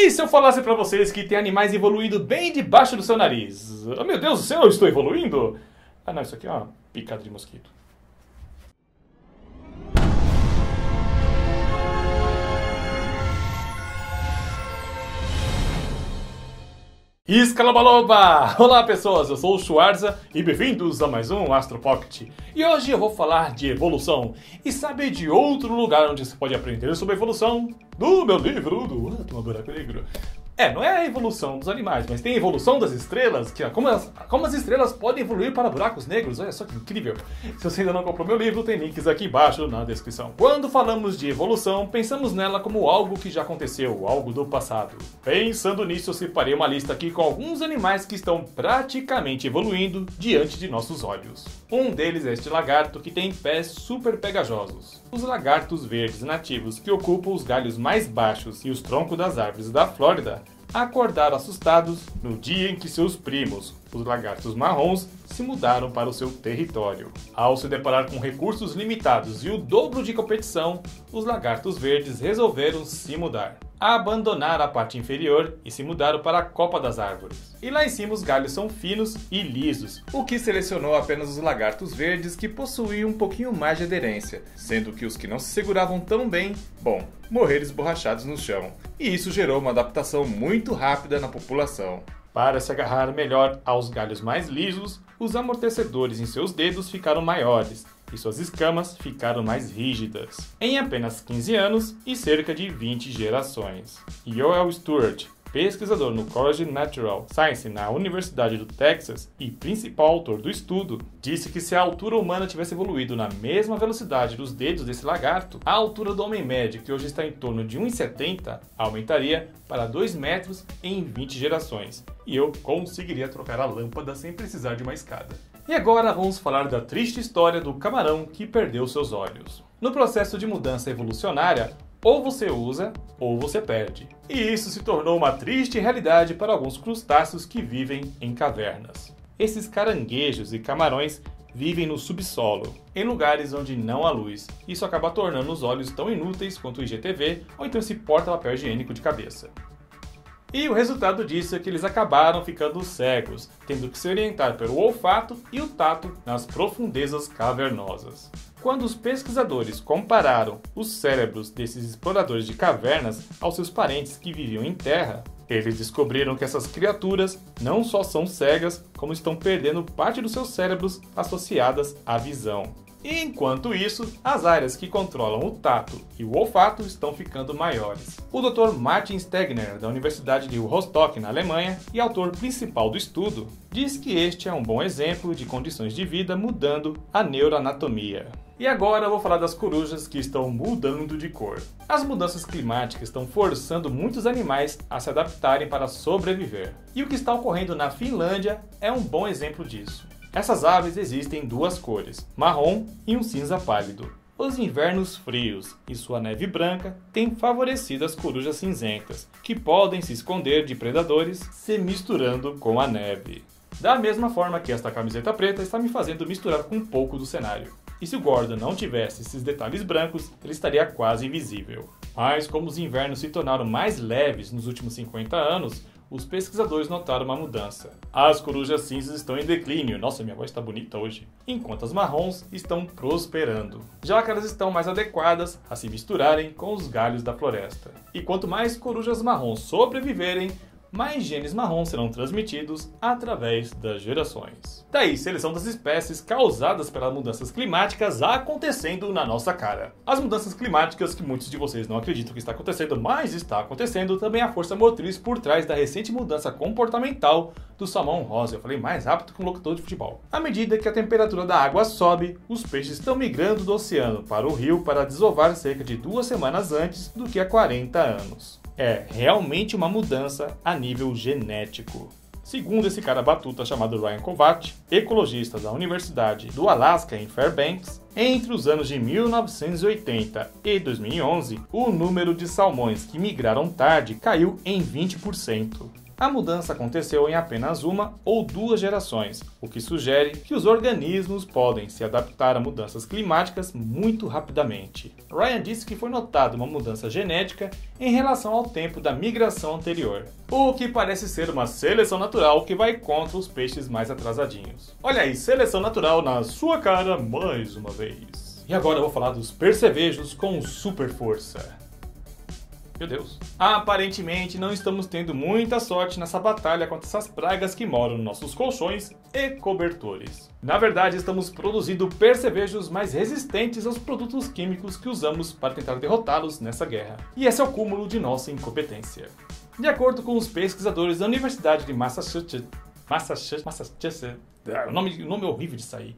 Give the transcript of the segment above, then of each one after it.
E se eu falasse pra vocês que tem animais evoluindo bem debaixo do seu nariz? Oh, meu Deus do céu, eu estou evoluindo? Ah não, isso aqui é uma picada de mosquito. Escalabaloba! Olá pessoas, eu sou o Schwarza e bem-vindos a mais um Astro Pocket. E hoje eu vou falar de evolução. E sabe de outro lugar onde você pode aprender sobre evolução? Do meu livro do toma buraco negro. É, não é a evolução dos animais, mas tem a evolução das estrelas, que é como as, como as estrelas podem evoluir para buracos negros. Olha só que incrível. Se você ainda não comprou meu livro, tem links aqui embaixo na descrição. Quando falamos de evolução, pensamos nela como algo que já aconteceu, algo do passado. Pensando nisso, eu separei uma lista aqui com alguns animais que estão praticamente evoluindo diante de nossos olhos. Um deles é este lagarto que tem pés super pegajosos. Os lagartos verdes nativos que ocupam os galhos mais baixos e os troncos das árvores da Flórida acordaram assustados no dia em que seus primos, os lagartos marrons, se mudaram para o seu território. Ao se deparar com recursos limitados e o dobro de competição, os lagartos verdes resolveram se mudar. Abandonaram a parte inferior e se mudaram para a copa das árvores. E lá em cima os galhos são finos e lisos, o que selecionou apenas os lagartos verdes que possuíam um pouquinho mais de aderência, sendo que os que não se seguravam tão bem, bom, morreram esborrachados no chão. E isso gerou uma adaptação muito rápida na população. Para se agarrar melhor aos galhos mais lisos, os amortecedores em seus dedos ficaram maiores e suas escamas ficaram mais rígidas. Em apenas 15 anos e cerca de 20 gerações. Joel Stewart, pesquisador no College Natural Science na Universidade do Texas e principal autor do estudo, disse que se a altura humana tivesse evoluído na mesma velocidade dos dedos desse lagarto, a altura do homem médio, que hoje está em torno de 1,70, aumentaria para 2 metros em 20 gerações, e eu conseguiria trocar a lâmpada sem precisar de uma escada. E agora vamos falar da triste história do camarão que perdeu seus olhos. No processo de mudança evolucionária, ou você usa ou você perde. E isso se tornou uma triste realidade para alguns crustáceos que vivem em cavernas. Esses caranguejos e camarões vivem no subsolo, em lugares onde não há luz. Isso acaba tornando os olhos tão inúteis quanto o IGTV ou então esse porta-papel higiênico de cabeça. E o resultado disso é que eles acabaram ficando cegos, tendo que se orientar pelo olfato e o tato nas profundezas cavernosas. Quando os pesquisadores compararam os cérebros desses exploradores de cavernas aos seus parentes que viviam em terra, eles descobriram que essas criaturas não só são cegas, como estão perdendo parte dos seus cérebros associadas à visão. Enquanto isso, as áreas que controlam o tato e o olfato estão ficando maiores. O Dr. Martin Stegner, da Universidade de Rostock, na Alemanha, e autor principal do estudo, diz que este é um bom exemplo de condições de vida mudando a neuroanatomia. E agora eu vou falar das corujas que estão mudando de cor. As mudanças climáticas estão forçando muitos animais a se adaptarem para sobreviver. E o que está ocorrendo na Finlândia é um bom exemplo disso. Essas aves existem em duas cores, marrom e um cinza pálido. Os invernos frios e sua neve branca têm favorecido as corujas cinzentas, que podem se esconder de predadores se misturando com a neve. Da mesma forma que esta camiseta preta está me fazendo misturar com um pouco do cenário. E se o Gordon não tivesse esses detalhes brancos, ele estaria quase invisível. Mas como os invernos se tornaram mais leves nos últimos 50 anos, os pesquisadores notaram uma mudança. As corujas cinzas estão em declínio, nossa, minha voz está bonita hoje, enquanto as marrons estão prosperando, já que elas estão mais adequadas a se misturarem com os galhos da floresta. E quanto mais corujas marrons sobreviverem, mais genes marrons serão transmitidos através das gerações. Daí, seleção das espécies causadas pelas mudanças climáticas acontecendo na nossa cara. As mudanças climáticas que muitos de vocês não acreditam que está acontecendo, mas está acontecendo, também a força motriz por trás da recente mudança comportamental do salmão rosa. Eu falei mais rápido que um locutor de futebol. À medida que a temperatura da água sobe, os peixes estão migrando do oceano para o rio para desovar cerca de duas semanas antes do que há 40 anos é realmente uma mudança a nível genético. Segundo esse cara batuta chamado Ryan Kovac, ecologista da Universidade do Alasca em Fairbanks, entre os anos de 1980 e 2011, o número de salmões que migraram tarde caiu em 20%. A mudança aconteceu em apenas uma ou duas gerações, o que sugere que os organismos podem se adaptar a mudanças climáticas muito rapidamente. Ryan disse que foi notada uma mudança genética em relação ao tempo da migração anterior, o que parece ser uma seleção natural que vai contra os peixes mais atrasadinhos. Olha aí, seleção natural na sua cara mais uma vez. E agora eu vou falar dos percevejos com super força. Meu Deus. Aparentemente não estamos tendo muita sorte nessa batalha contra essas pragas que moram nos nossos colchões e cobertores. Na verdade, estamos produzindo percevejos mais resistentes aos produtos químicos que usamos para tentar derrotá-los nessa guerra. E esse é o cúmulo de nossa incompetência. De acordo com os pesquisadores da Universidade de Massachusetts, Massachusetts, Massachusetts, nome, o nome é horrível de sair.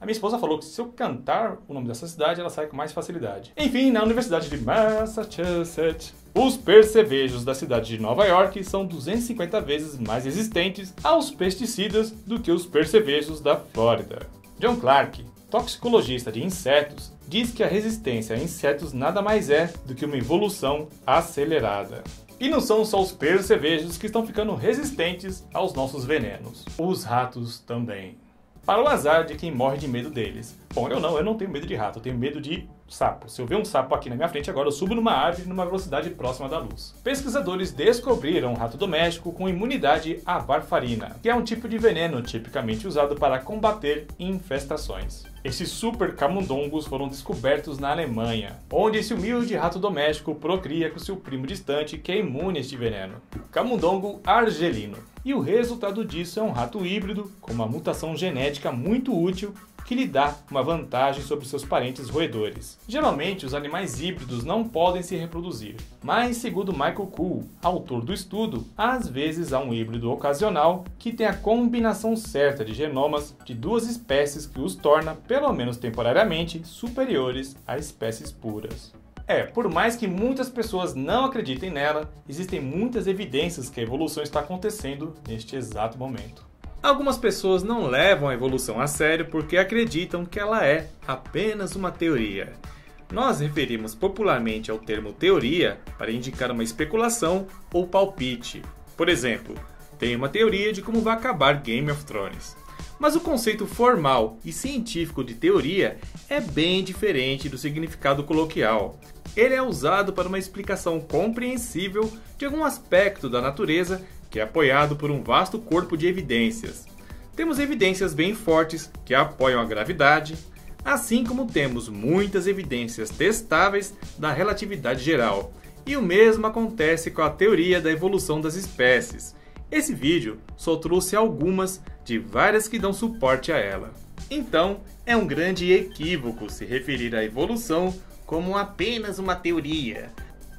A minha esposa falou que se eu cantar o nome dessa cidade, ela sai com mais facilidade. Enfim, na Universidade de Massachusetts, os percevejos da cidade de Nova York são 250 vezes mais resistentes aos pesticidas do que os percevejos da Flórida. John Clark, toxicologista de insetos, diz que a resistência a insetos nada mais é do que uma evolução acelerada. E não são só os percevejos que estão ficando resistentes aos nossos venenos, os ratos também para o azar de quem morre de medo deles. Bom, eu não, eu não tenho medo de rato, eu tenho medo de sapo. Se eu ver um sapo aqui na minha frente agora, eu subo numa árvore numa velocidade próxima da luz. Pesquisadores descobriram um rato doméstico com imunidade à varfarina, que é um tipo de veneno tipicamente usado para combater infestações. Esses super camundongos foram descobertos na Alemanha, onde esse humilde rato doméstico procria com seu primo distante que é imune a este veneno, camundongo argelino. E o resultado disso é um rato híbrido com uma mutação genética muito útil que lhe dá uma vantagem sobre seus parentes roedores. Geralmente, os animais híbridos não podem se reproduzir, mas, segundo Michael Kuhl, autor do estudo, às vezes há um híbrido ocasional que tem a combinação certa de genomas de duas espécies que os torna, pelo menos temporariamente, superiores a espécies puras. É, por mais que muitas pessoas não acreditem nela, existem muitas evidências que a evolução está acontecendo neste exato momento. Algumas pessoas não levam a evolução a sério porque acreditam que ela é apenas uma teoria. Nós referimos popularmente ao termo teoria para indicar uma especulação ou palpite. Por exemplo, tem uma teoria de como vai acabar Game of Thrones. Mas o conceito formal e científico de teoria é bem diferente do significado coloquial. Ele é usado para uma explicação compreensível de algum aspecto da natureza que é apoiado por um vasto corpo de evidências. Temos evidências bem fortes que apoiam a gravidade, assim como temos muitas evidências testáveis da relatividade geral. E o mesmo acontece com a teoria da evolução das espécies. Esse vídeo só trouxe algumas de várias que dão suporte a ela. Então, é um grande equívoco se referir à evolução como apenas uma teoria,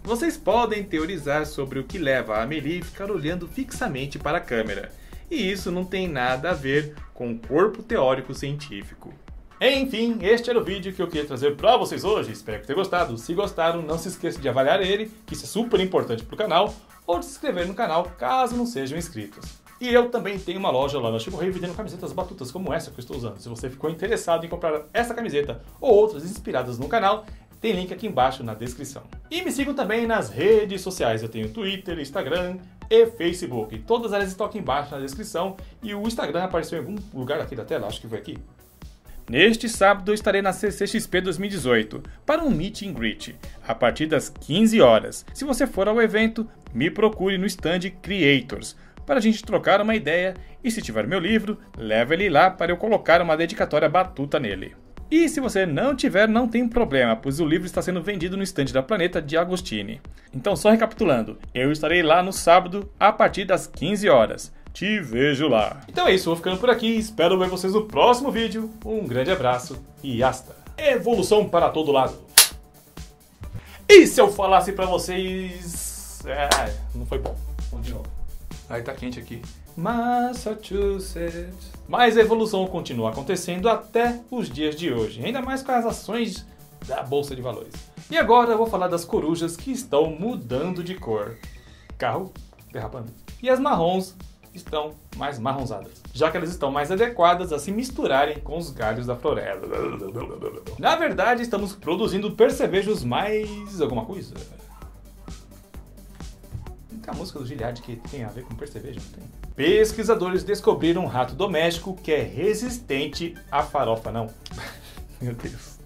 vocês podem teorizar sobre o que leva a Amelie ficar olhando fixamente para a câmera, e isso não tem nada a ver com o corpo teórico científico. Enfim, este era o vídeo que eu queria trazer para vocês hoje. Espero que tenham gostado. Se gostaram, não se esqueça de avaliar ele, que isso é super importante para o canal, ou de se inscrever no canal caso não sejam inscritos. E eu também tenho uma loja lá na Chico Rei vendendo camisetas batutas como essa que eu estou usando. Se você ficou interessado em comprar essa camiseta ou outras inspiradas no canal, tem link aqui embaixo na descrição. E me sigam também nas redes sociais. Eu tenho Twitter, Instagram e Facebook. Todas elas estão aqui embaixo na descrição. E o Instagram apareceu em algum lugar aqui da tela, acho que foi aqui. Neste sábado estarei na CCXP 2018 para um meet and greet, a partir das 15 horas. Se você for ao evento, me procure no stand Creators para a gente trocar uma ideia e se tiver meu livro, leve ele lá para eu colocar uma dedicatória batuta nele. E se você não tiver, não tem problema, pois o livro está sendo vendido no estande da Planeta de Agostini. Então, só recapitulando, eu estarei lá no sábado a partir das 15 horas. Te vejo lá. Então é isso, vou ficando por aqui, espero ver vocês no próximo vídeo. Um grande abraço e hasta. Evolução para todo lado. E se eu falasse para vocês... É, não foi bom. Vamos de novo. Aí tá quente aqui. Massachusetts. Mas a evolução continua acontecendo até os dias de hoje, ainda mais com as ações da Bolsa de Valores. E agora eu vou falar das corujas que estão mudando de cor. Carro derrapando. E as marrons estão mais marronzadas, já que elas estão mais adequadas a se misturarem com os galhos da floresta. Na verdade, estamos produzindo percevejos mais alguma coisa. Tem a música do Giliard que tem a ver com percevejo, não tem? Pesquisadores descobriram um rato doméstico que é resistente à farofa, não. Meu Deus.